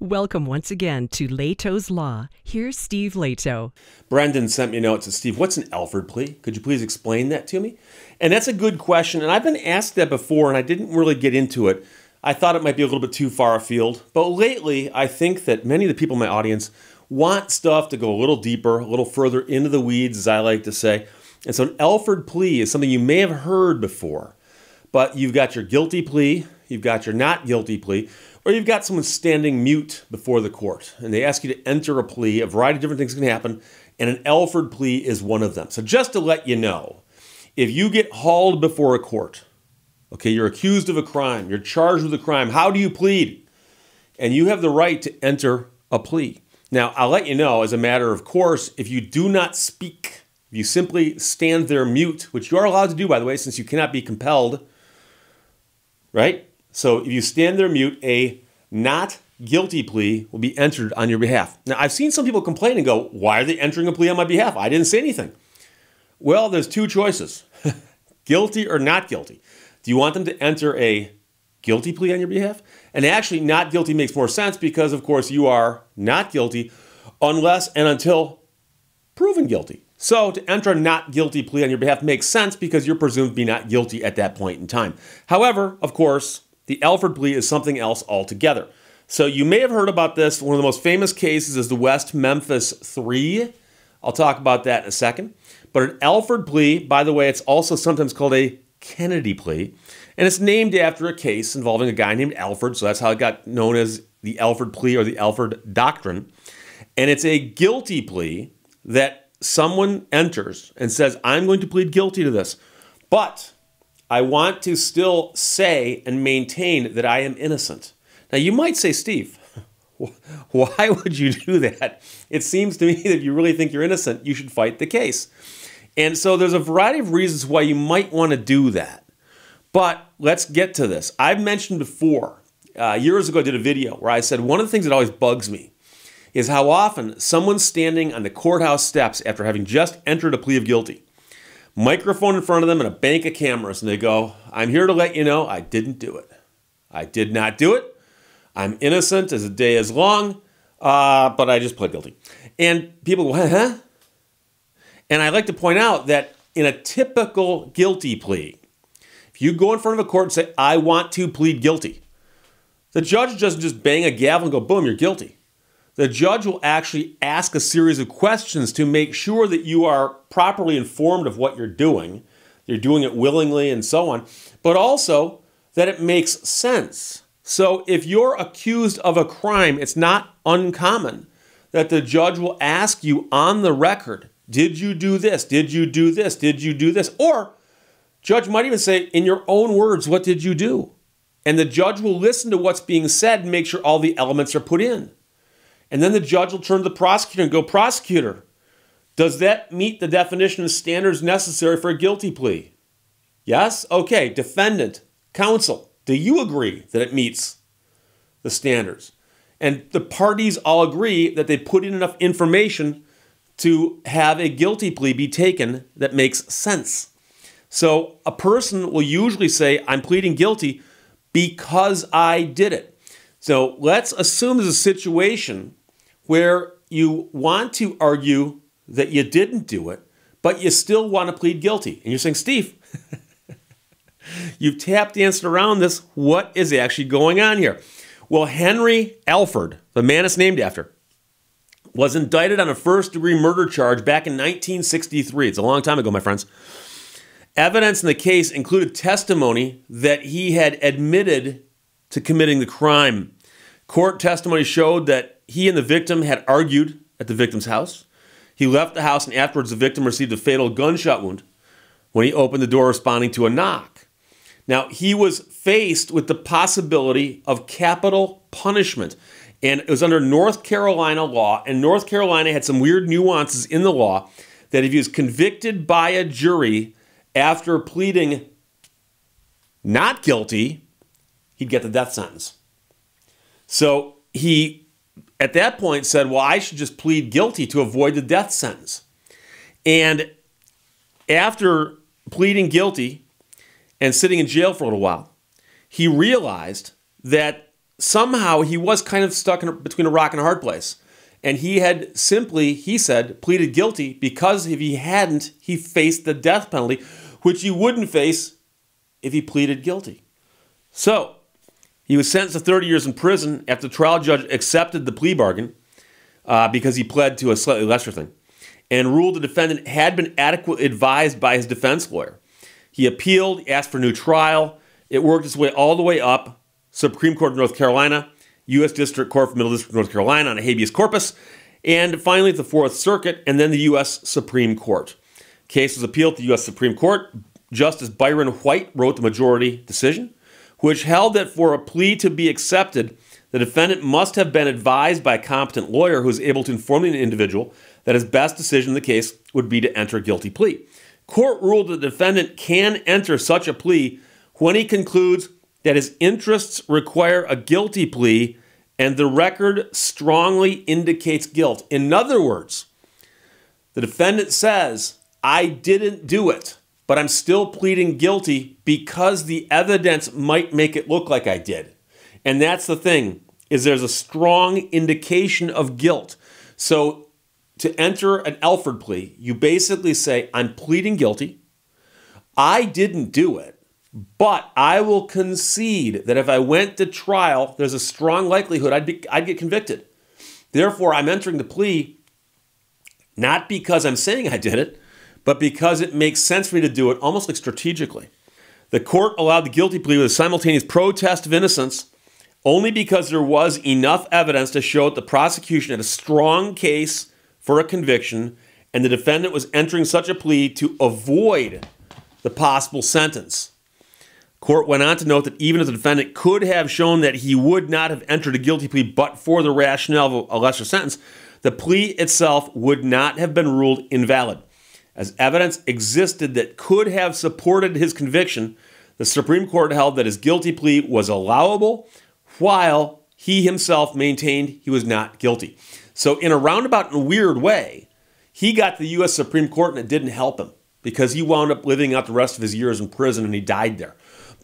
Welcome once again to Lehto's Law. Here's Steve Lehto. Brendan sent me a note to Steve, what's an Alford plea? Could you please explain that to me? And that's a good question. And I've been asked that before, and I didn't really get into it. I thought it might be a little bit too far afield. But lately, I think that many of the people in my audience want stuff to go a little deeper, a little further into the weeds, as I like to say. And so an Alford plea is something you may have heard before. But you've got your guilty plea, you've got your not guilty plea, or you've got someone standing mute before the court and they ask you to enter a plea. A variety of different things can happen, and an Alford plea is one of them. So, just to let you know, if you get hauled before a court, okay, you're accused of a crime, you're charged with a crime, how do you plead? And you have the right to enter a plea. Now, I'll let you know, as a matter of course, if you do not speak, if you simply stand there mute, which you are allowed to do, by the way, since you cannot be compelled, right? So if you stand there mute, a not guilty plea will be entered on your behalf. Now, I've seen some people complain and go, Why are they entering a plea on my behalf? I didn't say anything. Well, there's two choices guilty or not guilty. Do you want them to enter a guilty plea on your behalf? And actually, not guilty makes more sense because, of course, you are not guilty unless and until proven guilty. So to enter a not guilty plea on your behalf makes sense because you're presumed to be not guilty at that point in time. However, of course, the Alford plea is something else altogether. So you may have heard about this. One of the most famous cases is the West Memphis 3. I'll talk about that in a second. But an Alford plea, by the way, it's also sometimes called a Kennedy plea. And it's named after a case involving a guy named Alford. So that's how it got known as the Alford plea or the Alford doctrine. And it's a guilty plea that someone enters and says, I'm going to plead guilty to this. But I want to still say and maintain that I am innocent. Now, you might say, Steve, why would you do that? It seems to me that if you really think you're innocent, you should fight the case. And so there's a variety of reasons why you might want to do that. But let's get to this. I've mentioned before, uh, years ago, I did a video where I said one of the things that always bugs me is how often someone's standing on the courthouse steps after having just entered a plea of guilty microphone in front of them and a bank of cameras, and they go, I'm here to let you know I didn't do it. I did not do it. I'm innocent as the day is long, uh, but I just pled guilty. And people go, huh? And I like to point out that in a typical guilty plea, if you go in front of a court and say, I want to plead guilty, the judge doesn't just bang a gavel and go, boom, you're guilty the judge will actually ask a series of questions to make sure that you are properly informed of what you're doing, you're doing it willingly, and so on, but also that it makes sense. So if you're accused of a crime, it's not uncommon that the judge will ask you on the record, did you do this? Did you do this? Did you do this? Or judge might even say, in your own words, what did you do? And the judge will listen to what's being said and make sure all the elements are put in. And then the judge will turn to the prosecutor and go, Prosecutor, does that meet the definition of standards necessary for a guilty plea? Yes? Okay. Defendant, counsel, do you agree that it meets the standards? And the parties all agree that they put in enough information to have a guilty plea be taken that makes sense. So a person will usually say, I'm pleading guilty because I did it. So let's assume there's a situation where you want to argue that you didn't do it, but you still want to plead guilty. And you're saying, Steve, you've tap danced around this. What is actually going on here? Well, Henry Alford, the man it's named after, was indicted on a first degree murder charge back in 1963. It's a long time ago, my friends. Evidence in the case included testimony that he had admitted to committing the crime. Court testimony showed that he and the victim had argued at the victim's house. He left the house, and afterwards, the victim received a fatal gunshot wound when he opened the door responding to a knock. Now, he was faced with the possibility of capital punishment. And it was under North Carolina law, and North Carolina had some weird nuances in the law that if he was convicted by a jury after pleading not guilty, he'd get the death sentence. So he at that point said, Well, I should just plead guilty to avoid the death sentence. And after pleading guilty and sitting in jail for a little while, he realized that somehow he was kind of stuck in, between a rock and a hard place. And he had simply, he said, pleaded guilty because if he hadn't, he faced the death penalty, which he wouldn't face if he pleaded guilty. So, he was sentenced to 30 years in prison after the trial judge accepted the plea bargain uh, because he pled to a slightly lesser thing and ruled the defendant had been adequately advised by his defense lawyer. He appealed, asked for a new trial. It worked its way all the way up Supreme Court of North Carolina, U.S. District Court for Middle District of North Carolina on a habeas corpus, and finally the Fourth Circuit, and then the U.S. Supreme Court. Case was appealed to the U.S. Supreme Court. Justice Byron White wrote the majority decision, which held that for a plea to be accepted, the defendant must have been advised by a competent lawyer who is able to inform the individual that his best decision in the case would be to enter a guilty plea. Court ruled the defendant can enter such a plea when he concludes that his interests require a guilty plea and the record strongly indicates guilt. In other words, the defendant says, I didn't do it, but I'm still pleading guilty because the evidence might make it look like I did. And that's the thing is there's a strong indication of guilt. So to enter an Alford plea, you basically say, I'm pleading guilty. I didn't do it, but I will concede that if I went to trial, there's a strong likelihood I'd, be, I'd get convicted. Therefore, I'm entering the plea not because I'm saying I did it, but because it makes sense for me to do it almost like strategically. The court allowed the guilty plea with a simultaneous protest of innocence only because there was enough evidence to show that the prosecution had a strong case for a conviction and the defendant was entering such a plea to avoid the possible sentence. Court went on to note that even if the defendant could have shown that he would not have entered a guilty plea but for the rationale of a lesser sentence, the plea itself would not have been ruled invalid. As evidence existed that could have supported his conviction, the Supreme Court held that his guilty plea was allowable while he himself maintained he was not guilty. So, in a roundabout and weird way, he got to the U.S. Supreme Court and it didn't help him because he wound up living out the rest of his years in prison and he died there.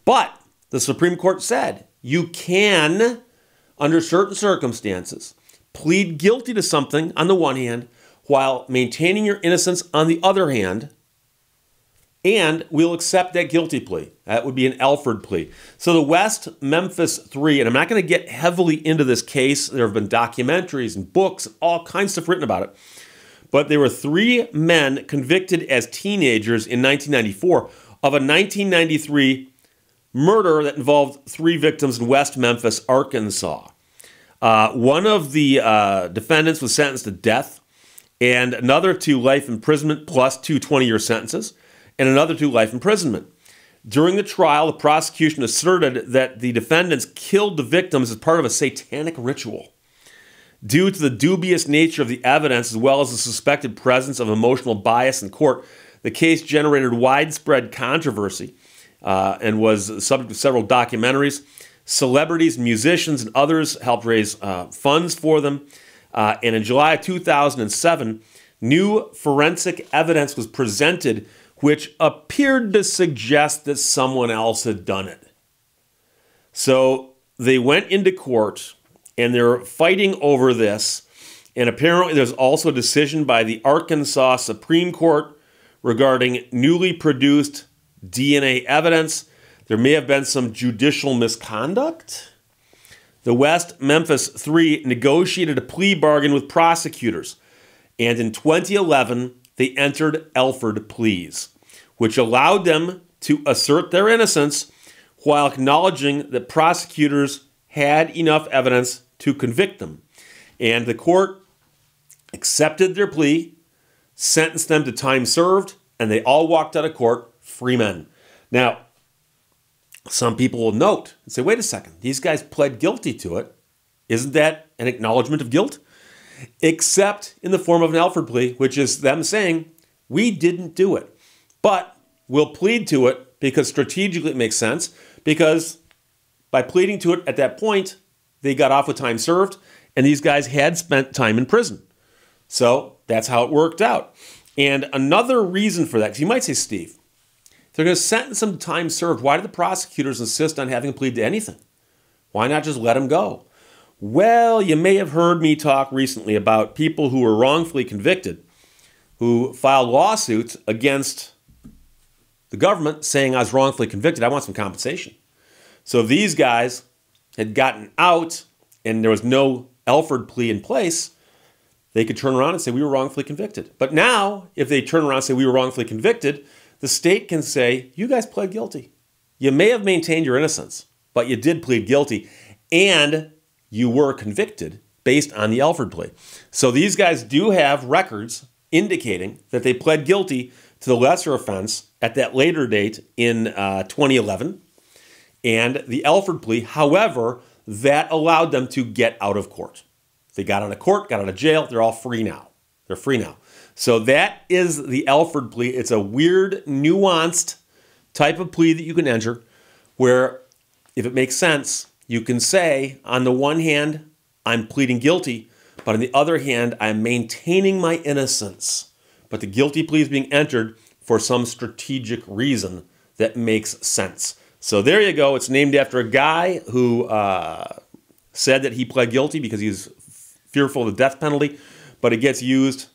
But the Supreme Court said you can, under certain circumstances, plead guilty to something on the one hand while maintaining your innocence on the other hand, and we'll accept that guilty plea. That would be an Alford plea. So the West Memphis Three, and I'm not going to get heavily into this case. There have been documentaries and books, all kinds of stuff written about it. But there were three men convicted as teenagers in 1994 of a 1993 murder that involved three victims in West Memphis, Arkansas. Uh, one of the uh, defendants was sentenced to death, and another to life imprisonment plus two 20 year sentences and another to life imprisonment. During the trial, the prosecution asserted that the defendants killed the victims as part of a satanic ritual. Due to the dubious nature of the evidence, as well as the suspected presence of emotional bias in court, the case generated widespread controversy uh, and was the subject to several documentaries. Celebrities, musicians, and others helped raise uh, funds for them. Uh, and in July of 2007, new forensic evidence was presented which appeared to suggest that someone else had done it. So they went into court and they're fighting over this. And apparently, there's also a decision by the Arkansas Supreme Court regarding newly produced DNA evidence. There may have been some judicial misconduct. The West Memphis Three negotiated a plea bargain with prosecutors, and in 2011, they entered Alford pleas, which allowed them to assert their innocence while acknowledging that prosecutors had enough evidence to convict them. And the court accepted their plea, sentenced them to time served, and they all walked out of court free men. Now, some people will note and say, wait a second, these guys pled guilty to it. Isn't that an acknowledgement of guilt? except in the form of an Alford plea, which is them saying, we didn't do it. But we'll plead to it because strategically it makes sense, because by pleading to it at that point, they got off with time served, and these guys had spent time in prison. So that's how it worked out. And another reason for that, you might say, Steve, they're going to sentence them to time served. Why do the prosecutors insist on having a plead to anything? Why not just let him go? Well, you may have heard me talk recently about people who were wrongfully convicted who filed lawsuits against the government saying I was wrongfully convicted. I want some compensation. So these guys had gotten out and there was no Alford plea in place, they could turn around and say we were wrongfully convicted. But now, if they turn around and say we were wrongfully convicted, the state can say you guys pled guilty. You may have maintained your innocence, but you did plead guilty and you were convicted based on the Alford plea. So these guys do have records indicating that they pled guilty to the lesser offense at that later date in uh, 2011 and the Alford plea. However, that allowed them to get out of court. They got out of court, got out of jail, they're all free now. They're free now. So that is the Alford plea. It's a weird, nuanced type of plea that you can enter where, if it makes sense, you can say, on the one hand, I'm pleading guilty, but on the other hand, I'm maintaining my innocence. But the guilty plea is being entered for some strategic reason that makes sense. So there you go. It's named after a guy who uh, said that he pled guilty because he's fearful of the death penalty, but it gets used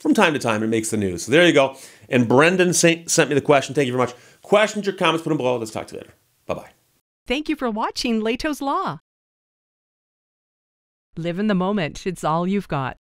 from time to time. It makes the news. So there you go. And Brendan sent me the question. Thank you very much. Questions or comments, put them below. Let's talk to you later. Bye bye. Thank you for watching Lehto's Law. Live in the moment. It's all you've got.